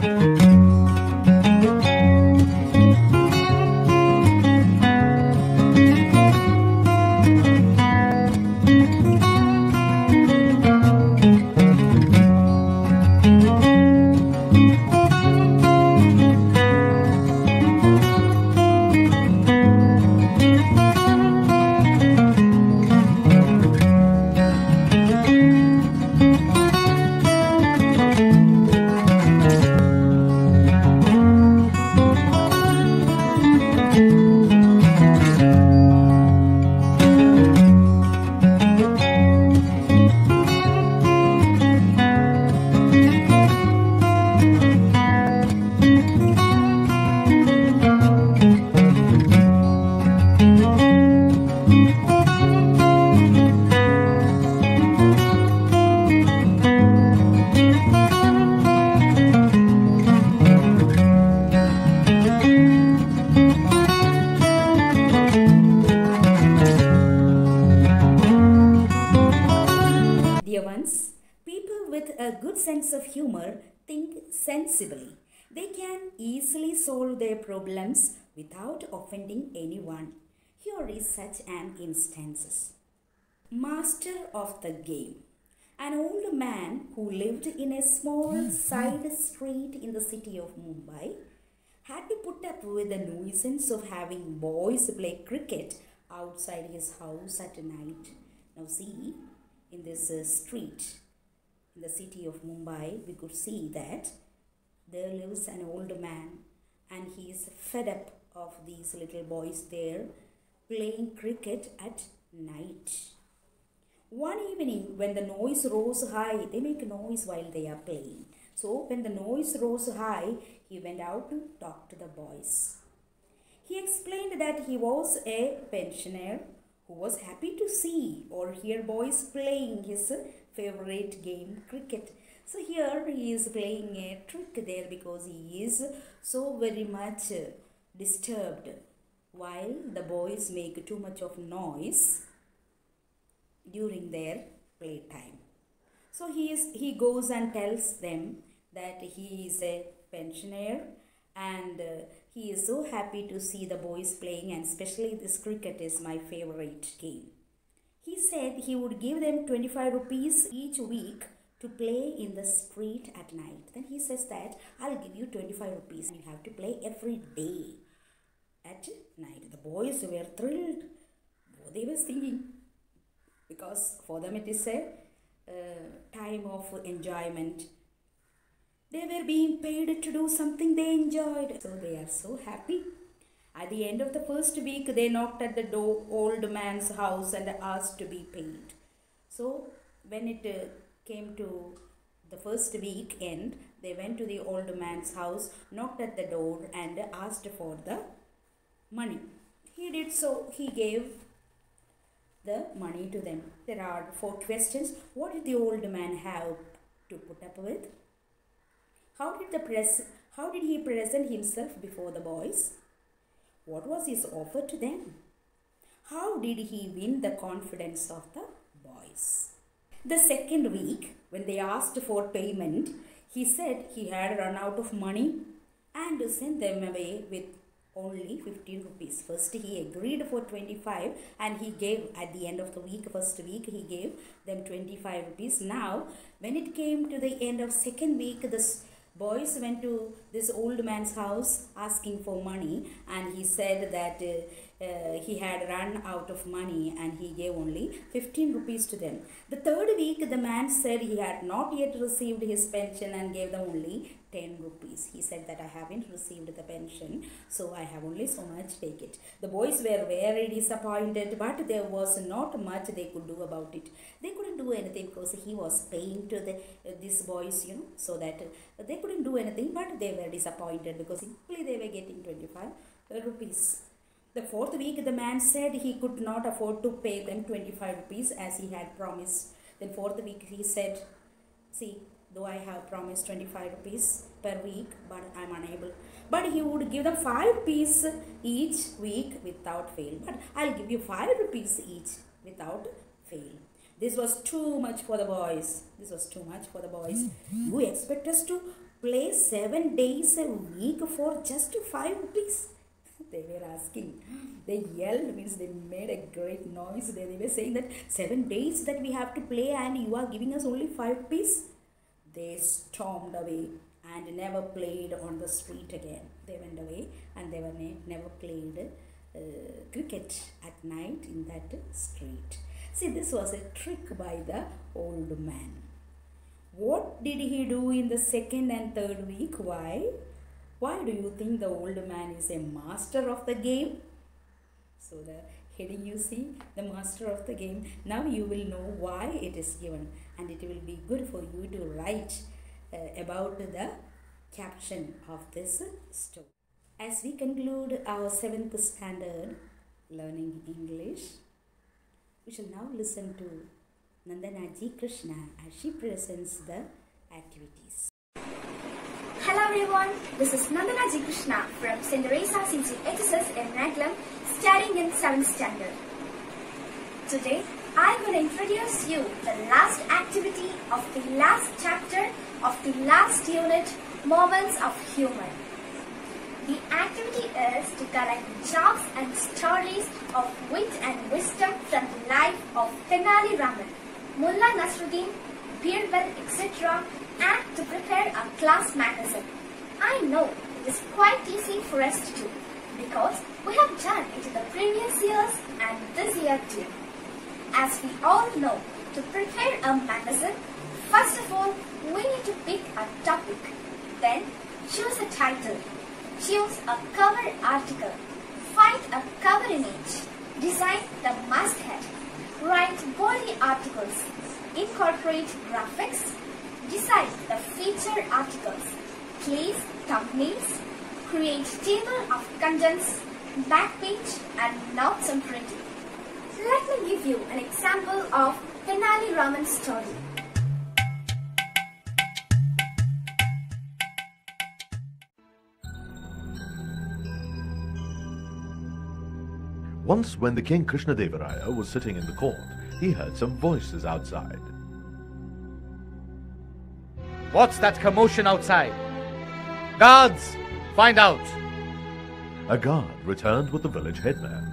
Dear with a good sense of humor think sensibly. They can easily solve their problems without offending anyone. Here is such an instance. Master of the game. An old man who lived in a small side street in the city of Mumbai had to put up with the nuisance of having boys play cricket outside his house at night. Now, see, in this uh, street in the city of Mumbai, we could see that there lives an old man and he is fed up of these little boys there playing cricket at night. One evening, when the noise rose high, they make noise while they are playing. So, when the noise rose high, he went out to talk to the boys. He explained that he was a pensioner who was happy to see or hear boys playing his favorite game, cricket. So, here he is playing a trick there because he is so very much disturbed while the boys make too much of noise during their playtime. So he is he goes and tells them that he is a pensioner and he is so happy to see the boys playing and especially this cricket is my favorite game. He said he would give them 25 rupees each week to play in the street at night. Then he says that I'll give you 25 rupees. You have to play every day at night. The boys were thrilled. They were singing because for them it is a uh, time of enjoyment. They were being paid to do something they enjoyed. So they are so happy. At the end of the first week, they knocked at the door, old man's house and asked to be paid. So when it uh, came to the first week end, they went to the old man's house, knocked at the door and asked for the money. He did so. He gave the money to them. There are four questions. What did the old man have to put up with? How did the press how did he present himself before the boys? What was his offer to them? How did he win the confidence of the boys? The second week, when they asked for payment, he said he had run out of money and sent them away with only 15 rupees. First he agreed for 25 and he gave at the end of the week, first week he gave them 25 rupees. Now when it came to the end of second week, the boys went to this old man's house asking for money and he said that uh, uh, he had run out of money and he gave only 15 rupees to them. The third week the man said he had not yet received his pension and gave them only 10 rupees. He said that I haven't received the pension so I have only so much take it. The boys were very disappointed but there was not much they could do about it. They couldn't do anything because he was paying to the uh, these boys you know so that uh, they couldn't do anything but they were disappointed because simply they were getting 25 rupees. The fourth week, the man said he could not afford to pay them 25 rupees as he had promised. Then fourth week, he said, see, though I have promised 25 rupees per week, but I am unable. But he would give them 5 rupees each week without fail. But I'll give you 5 rupees each without fail. This was too much for the boys. This was too much for the boys. You expect us to play seven days a week for just five rupees? They were asking. They yelled, means they made a great noise. They, they were saying that seven days that we have to play and you are giving us only five rupees. They stormed away and never played on the street again. They went away and they were never played uh, cricket at night in that street. See, this was a trick by the old man. What did he do in the second and third week? Why? Why do you think the old man is a master of the game? So the heading you see, the master of the game. Now you will know why it is given, and it will be good for you to write uh, about the caption of this story. As we conclude our seventh standard learning English, we shall now listen to Nandana G. Krishna as she presents the activities. Hello everyone, this is Nandana G. Krishna from St. Teresa CC HSS in Ernakulam, studying in 7th standard. Today, I will introduce you the last activity of the last chapter of the last unit, Moments of Humor. The activity is to collect jokes and stories of wit and wisdom from the life of Tenali Raman, Mullah Nasruddin, Birbal, etc. and to prepare a class magazine. I know it is quite easy for us to do because we have done it in the previous years and this year too. As we all know, to prepare a magazine, first of all, we need to pick a topic. Then, choose a title. Choose a cover article. Find a cover image. Design the masthead. Write body articles. Incorporate graphics. Decide the feature articles. Place thumbnails. Create table of contents, back page and notes and printing. Let me give you an example of Tenali Raman's story. Once, when the king Krishnadevaraya was sitting in the court, he heard some voices outside. What's that commotion outside? Guards, find out. A guard returned with the village headman.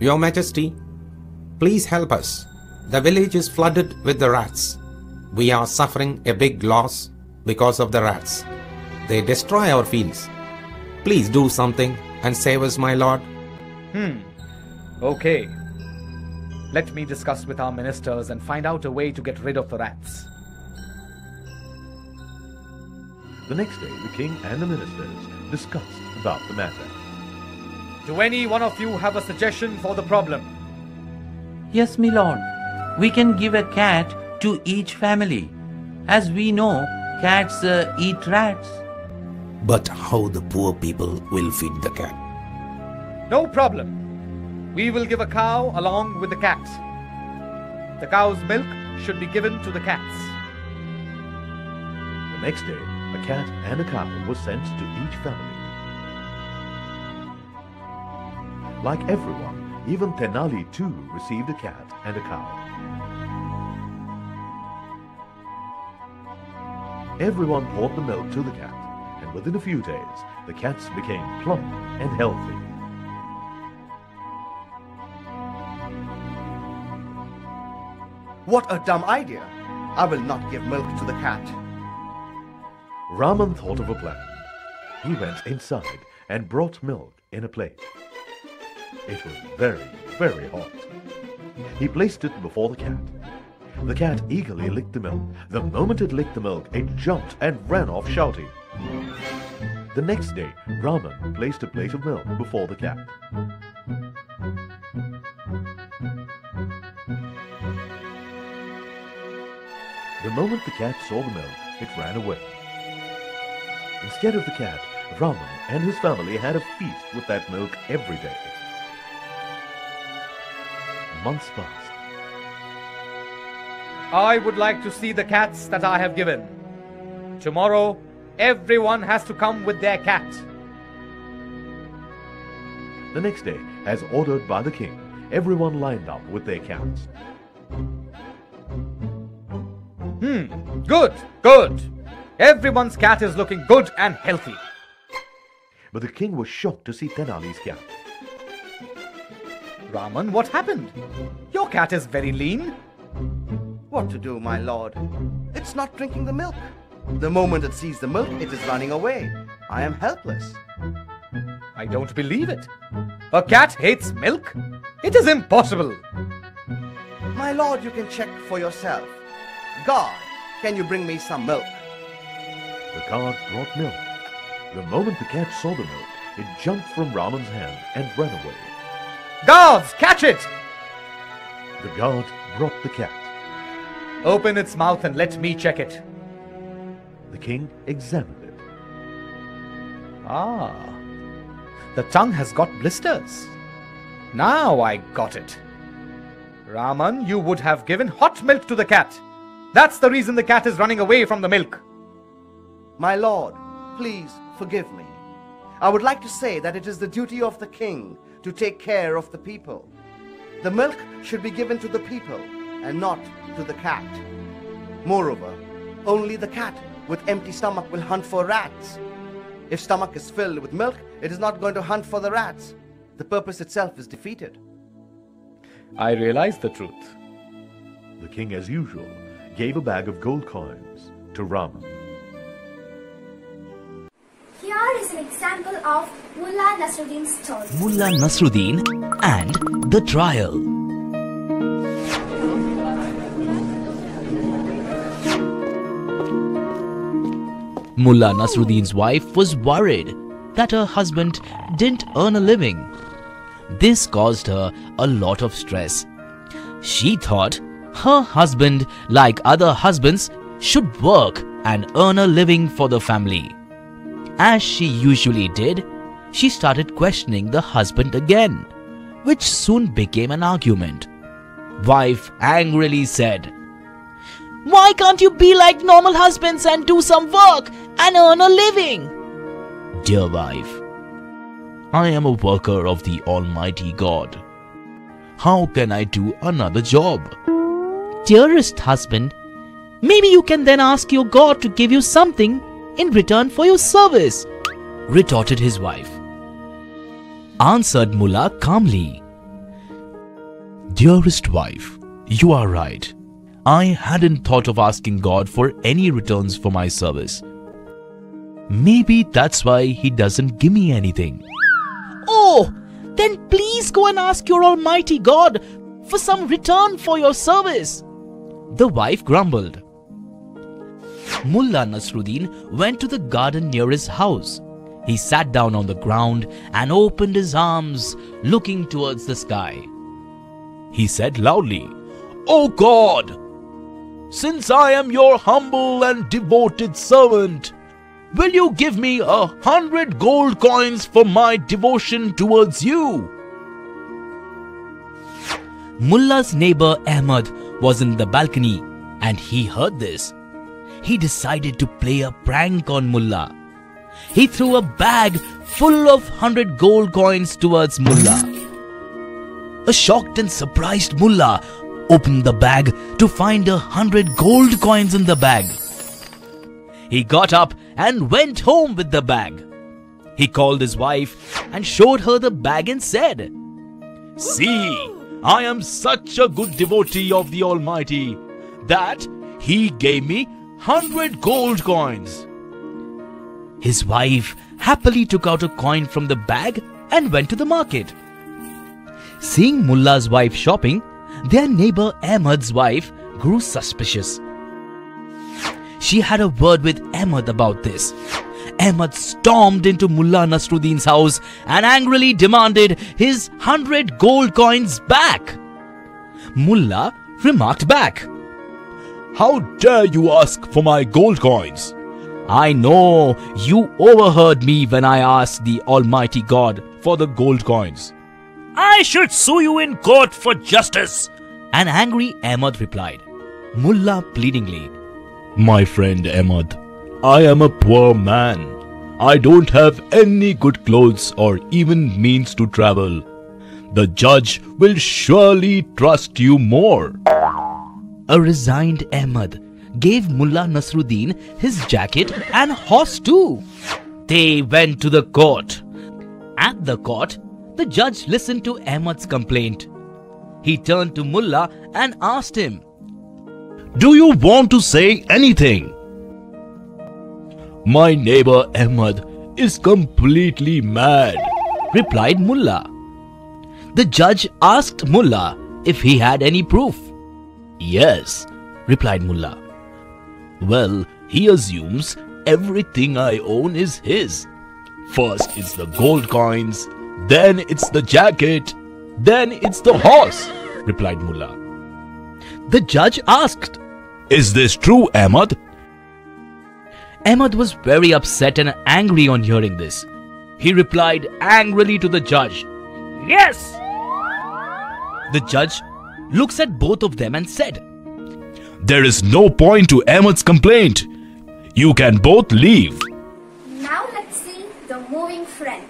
Your Majesty, please help us. The village is flooded with the rats. We are suffering a big loss because of the rats. They destroy our fields. Please do something and save us, my lord. Hmm. Okay. Let me discuss with our ministers and find out a way to get rid of the rats. The next day, the king and the ministers discussed about the matter. Do any one of you have a suggestion for the problem? Yes, my lord. We can give a cat to each family. As we know, cats uh, eat rats. But how the poor people will feed the cat? No problem. We will give a cow along with the cat. The cow's milk should be given to the cats. The next day, a cat and a cow were sent to each family. Like everyone, even Tenali too received a cat and a cow. Everyone poured the milk to the cat, and within a few days, the cats became plump and healthy. What a dumb idea! I will not give milk to the cat. Raman thought of a plan. He went inside and brought milk in a plate. It was very, very hot. He placed it before the cat. The cat eagerly licked the milk. The moment it licked the milk, it jumped and ran off shouting. The next day, Raman placed a plate of milk before the cat. The moment the cat saw the milk, it ran away. Instead of the cat, Raman and his family had a feast with that milk every day. Months passed. I would like to see the cats that I have given. Tomorrow, everyone has to come with their cat. The next day, as ordered by the king, everyone lined up with their cats. Hmm, good, good. Everyone's cat is looking good and healthy. But the king was shocked to see Tenali's cat. Raman, what happened? Your cat is very lean. What to do, my lord? It's not drinking the milk. The moment it sees the milk, it is running away. I am helpless. I don't believe it. A cat hates milk? It is impossible. My lord, you can check for yourself. God, can you bring me some milk? The guard brought milk. The moment the cat saw the milk, it jumped from Raman's hand and ran away. Guards, catch it! The guard brought the cat. Open its mouth and let me check it. The king examined it. Ah, the tongue has got blisters. Now I got it. Raman, you would have given hot milk to the cat. That's the reason the cat is running away from the milk. My lord, please forgive me. I would like to say that it is the duty of the king to take care of the people. The milk should be given to the people and not to the cat. Moreover, only the cat with empty stomach will hunt for rats. If stomach is filled with milk, it is not going to hunt for the rats. The purpose itself is defeated. I realize the truth. The king, as usual, gave a bag of gold coins to Raman. Example of Mullah Nasruddin's story. Mullah Nasruddin and the trial. Mullah Nasruddin's wife was worried that her husband didn't earn a living. This caused her a lot of stress. She thought her husband, like other husbands, should work and earn a living for the family. As she usually did, she started questioning the husband again, which soon became an argument. Wife angrily said, Why can't you be like normal husbands and do some work and earn a living? Dear wife, I am a worker of the Almighty God. How can I do another job? Dearest husband, maybe you can then ask your God to give you something in return for your service, retorted his wife. Answered Mullah calmly. Dearest wife, you are right. I hadn't thought of asking God for any returns for my service. Maybe that's why he doesn't give me anything. Oh, then please go and ask your Almighty God for some return for your service. The wife grumbled. Mullah Nasruddin went to the garden near his house. He sat down on the ground and opened his arms, looking towards the sky. He said loudly, O God, since I am your humble and devoted servant, will you give me a hundred gold coins for my devotion towards you? Mullah's neighbor Ahmad was in the balcony and he heard this. He decided to play a prank on Mullah. He threw a bag full of hundred gold coins towards Mullah. A shocked and surprised Mullah opened the bag to find a hundred gold coins in the bag. He got up and went home with the bag. He called his wife and showed her the bag and said, See, I am such a good devotee of the Almighty that He gave me hundred gold coins. His wife happily took out a coin from the bag and went to the market. Seeing Mullah's wife shopping, their neighbor Ahmad's wife grew suspicious. She had a word with Ahmad about this. Ahmad stormed into Mullah Nasruddin's house and angrily demanded his hundred gold coins back. Mullah remarked back, How dare you ask for my gold coins? I know you overheard me when I asked the Almighty God for the gold coins. I should sue you in court for justice. An angry Ahmad replied. Mullah pleadingly, My friend Ahmad, I am a poor man. I don't have any good clothes or even means to travel. The judge will surely trust you more. A resigned Ahmad gave Mullah Nasruddin his jacket and horse too. They went to the court. At the court, the judge listened to Ahmad's complaint. He turned to Mullah and asked him, Do you want to say anything? My neighbor Ahmad is completely mad, replied Mullah. The judge asked Mullah if he had any proof. Yes, replied Mullah. Well, he assumes everything I own is his. First it's the gold coins, then it's the jacket, then it's the horse, replied Mullah. The judge asked, Is this true, Ahmad? Ahmad was very upset and angry on hearing this. He replied angrily to the judge, Yes! The judge looks at both of them and said, There is no point to Ahmad's complaint. You can both leave. Now let's see the moving friend.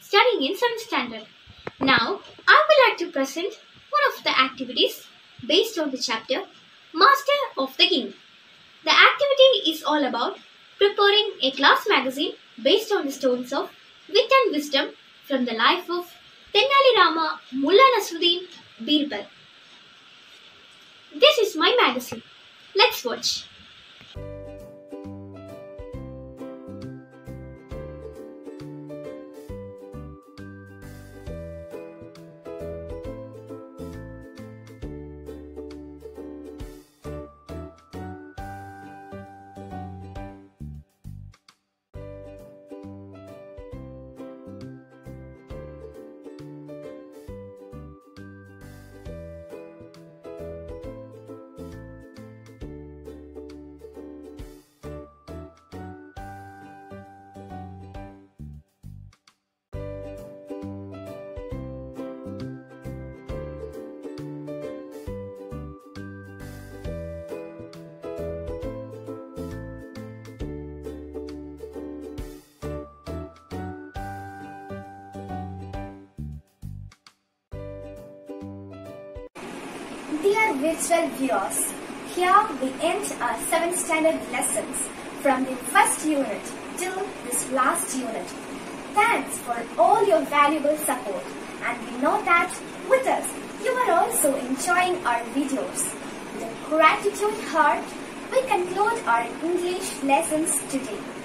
Studying in 7th standard. Now I would like to present one of the activities based on the chapter Master of the King. The activity is all about preparing a class magazine based on the stories of wit and wisdom from the life of Tenali Rama Mulla Nasruddin Birbal. This is my magazine. Let's watch. Dear virtual viewers, here we end our 7th standard lessons from the first unit till this last unit. Thanks for all your valuable support and we know that with us you are also enjoying our videos. With a gratitude heart, we conclude our English lessons today.